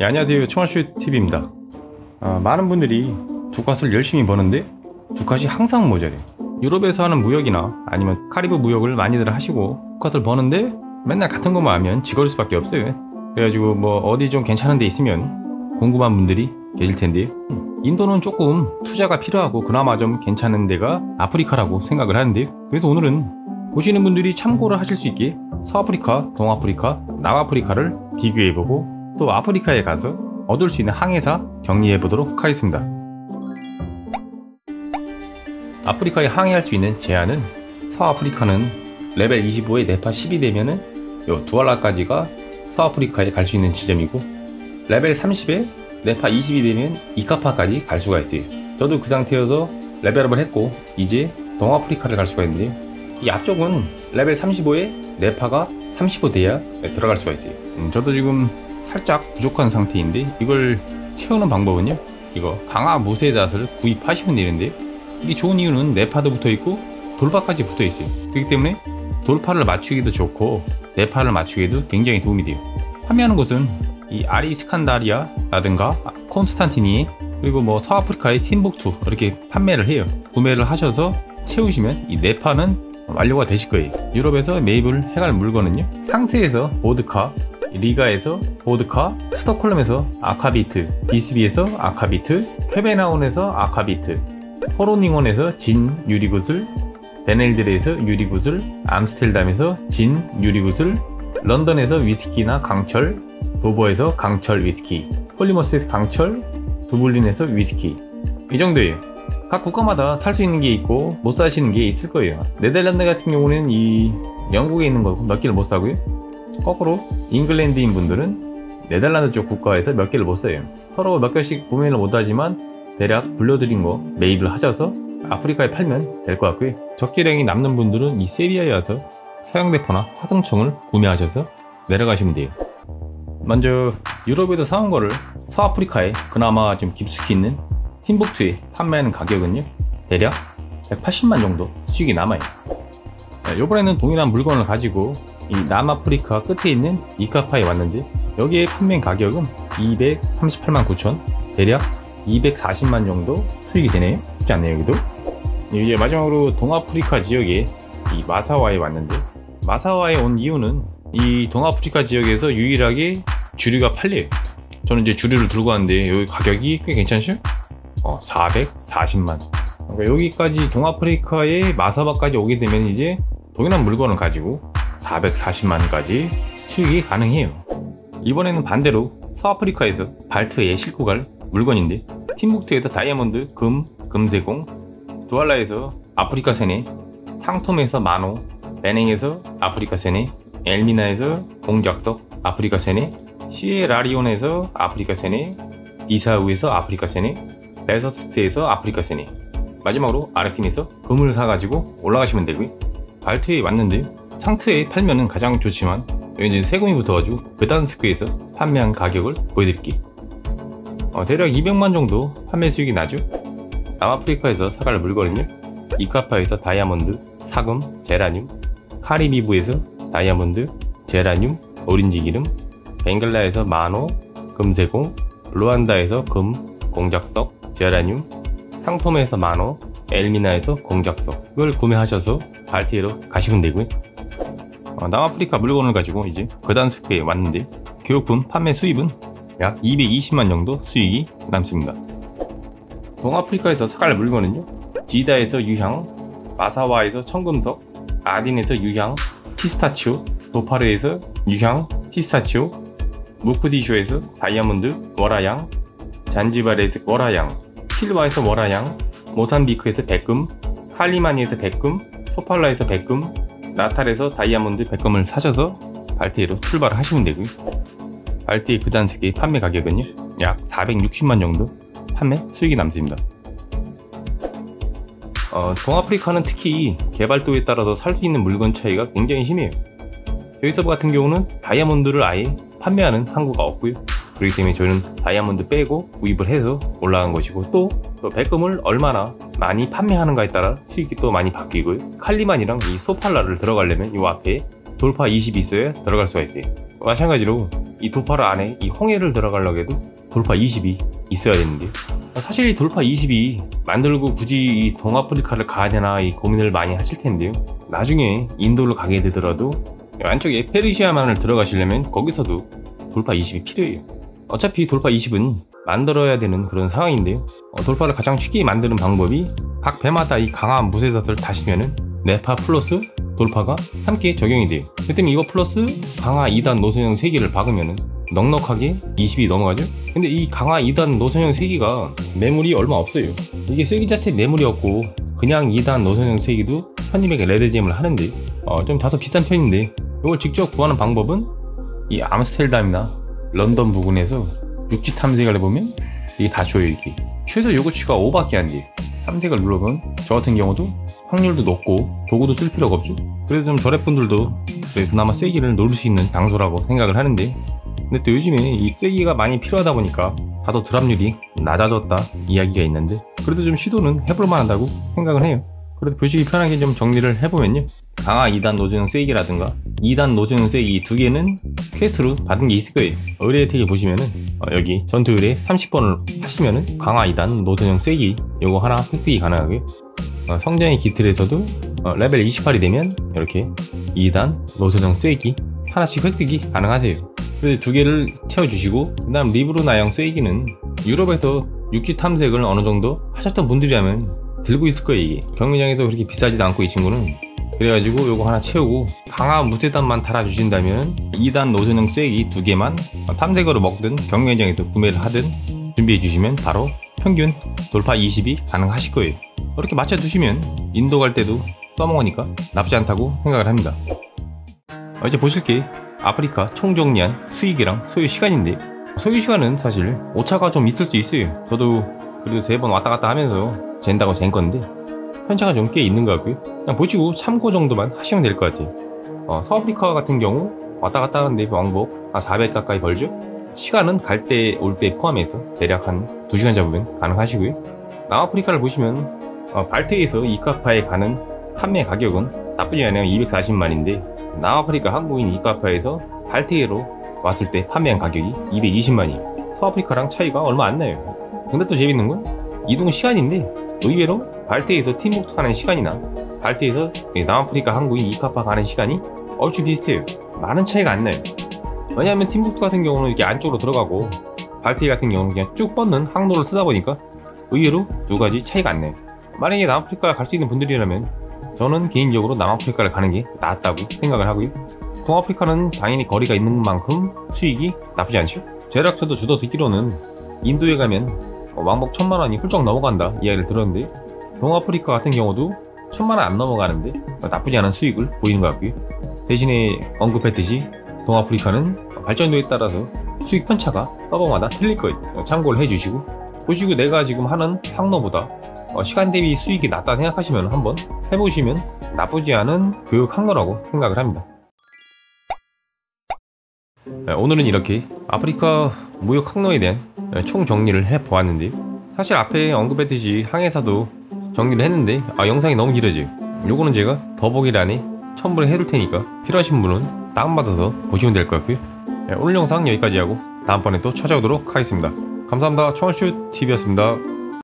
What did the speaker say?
예, 안녕하세요. 총알슛 TV입니다. 아, 많은 분들이 두컷을 열심히 버는데 두컷이 항상 모자래. 유럽에서 하는 무역이나 아니면 카리브 무역을 많이들 하시고 두컷을 버는데 맨날 같은 것만 하면 지걸 수밖에 없어요. 그래가지고 뭐 어디 좀 괜찮은 데 있으면 궁금한 분들이 계실 텐데 인도는 조금 투자가 필요하고 그나마 좀 괜찮은 데가 아프리카라고 생각을 하는데 그래서 오늘은 보시는 분들이 참고를 하실 수 있게 서아프리카, 동아프리카, 남아프리카를 비교해보고 또 아프리카에 가서 얻을 수 있는 항해사 정리해 보도록 하겠습니다. 아프리카에 항해할 수 있는 제한은 서아프리카는 레벨 25에 내파 10이 되면은 요 두알라까지가 서아프리카에 갈 수 있는 지점이고 레벨 30에 내파 20이 되면 이카파까지 갈 수가 있어요. 저도 그 상태여서 레벨업을 했고 이제 동아프리카를 갈 수가 있는데 이 앞쪽은 레벨 35에 네파가 35 돼야 들어갈 수가 있어요 음, 저도 지금 살짝 부족한 상태인데 이걸 채우는 방법은요? 이거 강화 무쇠닷을 구입하시면 되는데 이게 좋은 이유는 네파도 붙어있고 돌파까지 붙어있어요. 그렇기 때문에 돌파를 맞추기도 좋고 네파를 맞추기에도 굉장히 도움이 돼요. 판매하는 곳은 이 아리스칸다리아 라든가 콘스탄티니 그리고 뭐 서아프리카의 팀북투 이렇게 판매를 해요. 구매를 하셔서 채우시면 이 네파는 완료가 되실 거예요. 유럽에서 매입을 해갈 물건은요? 상트에서 보드카 리가에서 보드카 스톡홀름에서 아카비트 비스비에서 아카비트 쾌베나온에서 아카비트 포로닝원에서 진 유리구슬 베넬들에서 유리구슬 암스텔담에서 진 유리구슬 런던에서 위스키나 강철 도버에서 강철 위스키 플리머스에서 강철 더블린에서 위스키. 이 정도예요. 각 국가마다 살 수 있는 게 있고 못 사시는 게 있을 거예요. 네덜란드 같은 경우는 이 영국에 있는 거 몇 개를 못 사고요. 거꾸로 잉글랜드인 분들은 네덜란드 쪽 국가에서 몇 개를 못 사요. 서로 몇 개씩 구매를 못 하지만 대략 불러드린 거 매입을 하셔서 아프리카에 팔면 될 것 같고요. 적재량이 남는 분들은 이 세비야에 와서 서양대포나 화성총을 구매하셔서 내려가시면 돼요. 먼저 유럽에서 사온 거를 서아프리카에 그나마 좀 깊숙이 있는 팀복투에 판매하는 가격은요 대략 180만 정도 수익이 남아요. 이번에는 동일한 물건을 가지고 이 남아프리카 끝에 있는 이카파에 왔는데 여기에 판매 가격은 238만 9천 대략 240만 정도 수익이 되네요. 쉽지 않네요 여기도. 이제 마지막으로 동아프리카 지역에 이 마사와에 왔는데 마사와에 온 이유는 이 동아프리카 지역에서 유일하게 주류가 팔려요. 저는 이제 주류를 들고 왔는데 여기 가격이 꽤 괜찮죠? 어, 440만. 그러니까 여기까지 동아프리카의 마사바까지 오게 되면 이제 동일한 물건을 가지고 440만까지 수익이 가능해요 이번에는 반대로 서아프리카에서 발트에 싣고 갈 물건인데 팀북트에서 다이아몬드, 금, 금세공 두알라에서 아프리카 세네 탕톰에서 마노 베냉에서 아프리카 세네 엘미나에서 공작석 아프리카 세네 시에라리온에서 아프리카 세네 이사우에서 아프리카 세네 베서스트에서 아프리카 세네 마지막으로 아르킨에서 금을 사가지고 올라가시면 되고요. 발트에 왔는데 상트에 팔면은 가장 좋지만 여기 이제 세금이 붙어가지고 그단스크에서 판매한 가격을 보여드릴게요 어, 대략 200만 정도 판매 수익이 나죠? 남아프리카에서 사갈 물건은요? 이카파에서 다이아몬드, 사금, 제라늄 카리비브에서 다이아몬드, 제라늄, 오렌지 기름 벵글라에서 마노, 금세공, 루안다에서 금, 공작석, 제라늄, 상품에서 만호, 엘미나에서 공작석. 을 구매하셔서 발티에로 가시면 되고요. 어, 남아프리카 물건을 가지고 이제 그단스크에 왔는데 교육품 판매 수입은 약 220만 정도 수익이 남습니다. 동아프리카에서 사갈 물건은요 지다에서 유향, 마사와에서 청금석, 아딘에서 유향, 피스타치오, 도파르에서 유향, 피스타치오, 무쿠디쇼에서 다이아몬드, 워라양, 잔지바르에서 워라양, 실바에서 워라양, 모산비크에서 백금, 칼리마니에서 백금, 소팔라에서 백금, 나탈에서 다이아몬드 백금을 사셔서 발티에로 출발을 하시면 되고요. 발티의 그단색의 판매 가격은요 약 460만 정도 판매 수익이 남습니다. 어, 동아프리카는 특히 개발도에 따라서 살 수 있는 물건 차이가 굉장히 심해요. 여기서 같은 경우는 다이아몬드를 아예 판매하는 항구가 없고요. 그렇기 때문에 저는 다이아몬드 빼고 구입을 해서 올라간 것이고 또 백금을 얼마나 많이 판매하는가에 따라 수익이 또 많이 바뀌고요. 칼리만이랑 이 소팔라를 들어가려면 이 앞에 돌파 20이 있어야 들어갈 수가 있어요. 마찬가지로 이 도파를 안에 이 홍해를 들어가려고 해도 돌파 20이 있어야 되는데 사실 이 돌파 20이 만들고 굳이 이 동아프리카를 가야 되나 이 고민을 많이 하실 텐데요. 나중에 인도를 가게 되더라도 안쪽에 페르시아만을 들어가시려면 거기서도 돌파 20이 필요해요 어차피 돌파 20은 만들어야 되는 그런 상황인데요. 어, 돌파를 가장 쉽게 만드는 방법이 각 배마다 이 강한 무쇠닻을 다시면은 내파 플러스 돌파가 함께 적용이 돼요. 그랬더니 이거 플러스 강화 2단 노즈형 쐐기를 박으면은 넉넉하게 20이 넘어가죠? 근데 이 강화 2단 노즈형 쐐기가 매물이 얼마 없어요. 이게 쐐기 자체 매물이 없고 그냥 2단 노즈형 쐐기도 1200에 red gem을 하는데 어, 좀 다소 비싼 편인데 이걸 직접 구하는 방법은 이 암스텔담이나 런던 부근에서 육지 탐색을 해보면 이게 다 이게 최소 요구치가 5밖에 안 돼요 탐색을 눌러보면 저 같은 경우도 확률도 높고 도구도 쓸 필요가 없죠. 그래서 좀 저랩분들도 그나마 쐐기를 놓을 수 있는 장소라고 생각을 하는데 근데 또 요즘에 이 쐐기가 많이 필요하다 보니까 다소 드랍률이 낮아졌다 이야기가 있는데 그래도 좀 시도는 해볼 만하다고 생각을 해요 그래도 보시기 편하게 좀 정리를 해보면요. 강화 2단 노즈형 쐐기라든가 2단 노즈형 쐐기 두 개는 퀘스트로 받은 게 있을 거예요. 의뢰 혜택에 보시면은 어, 여기 전투 의뢰 30번을 하시면은 강화 2단 노즈형 쐐기 요거 하나 획득이 가능하고요. 어, 성장의 기틀에서도 어, 레벨 28이 되면 이렇게 2단 노즈형 쐐기 하나씩 획득이 가능하세요. 그래서 두 개를 채워주시고 그 다음 리브르나형 쐐기는 유럽에서 육지 탐색을 어느 정도 하셨던 분들이라면 들고 있을 거예요 이게. 경매장에서 그렇게 비싸지도 않고 이 친구는. 그래가지고 요거 하나 채우고 강화 무쇠단만 달아주신다면 2단 노선형 쐐기 두 개만 탐색으로 먹든 경매장에서 구매를 하든 준비해 주시면 바로 평균 돌파 20이 가능하실 거예요. 이렇게 맞춰 두시면 인도 갈 때도 써먹으니까 나쁘지 않다고 생각을 합니다. 어, 이제 보실 게 아프리카 총정리한 수익이랑 소요 시간인데 소요 시간은 사실 오차가 좀 있을 수 있어요. 저도 그래도 세 번 왔다 갔다 하면서 잰다고 잰 건데 편차가 좀 꽤 있는 것 같고요. 그냥 보시고 참고 정도만 하시면 될 것 같아요. 어, 서아프리카 같은 경우 왔다 갔다 하는데 왕복 한400 가까이 벌죠? 시간은 갈 때올때 포함해서 대략 한 2시간 잡으면 가능하시고요. 남아프리카를 보시면 어, 발트에서 이카파에 가는 판매 가격은 나쁘지 않아요. 240만인데 남아프리카 한국인 이카파에서 발트에로 왔을 때 판매한 가격이 220만이에요. 서아프리카랑 차이가 얼마 안 나요 근데 또 재밌는 건 이동 시간인데 의외로 발트에서 팀북투 가는 시간이나 발트에서 남아프리카 한국인 이카파 가는 시간이 얼추 비슷해요. 많은 차이가 안 나요. 왜냐하면 팀북투 같은 경우는 이렇게 안쪽으로 들어가고 발트에 같은 경우는 그냥 쭉 뻗는 항로를 쓰다 보니까 의외로 두 가지 차이가 안 나요. 만약에 남아프리카 갈 수 있는 분들이라면 저는 개인적으로 남아프리카를 가는 게 낫다고 생각을 하고요. 동아프리카는 당연히 거리가 있는 만큼 수익이 나쁘지 않죠 제작자도 주도 듣기로는 인도에 가면 어, 왕복 천만원이 훌쩍 넘어간다. 이야기를 들었는데 동아프리카 같은 경우도 천만원 안 넘어가는데 나쁘지 않은 수익을 보이는 것 같고요. 대신에 언급했듯이 동아프리카는 발전도에 따라서 수익 편차가 서버마다 틀릴 거예요. 참고를 해주시고 보시고 내가 지금 하는 항로보다 어, 시간 대비 수익이 낮다 생각하시면 한번 해보시면 나쁘지 않은 교육 항로라고 생각을 합니다. 네, 오늘은 이렇게 아프리카 무역 항로에 대한 총 정리를 해 보았는데요. 사실 앞에 언급했듯이 항해사도 정리를 했는데 아 영상이 너무 길어져요. 요거는 제가 더보기란에 첨부를 해둘 테니까 필요하신 분은 다운받아서 보시면 될 것 같고요. 네, 오늘 영상 여기까지 하고 다음번에 또 찾아오도록 하겠습니다. 감사합니다. 총알슛TV였습니다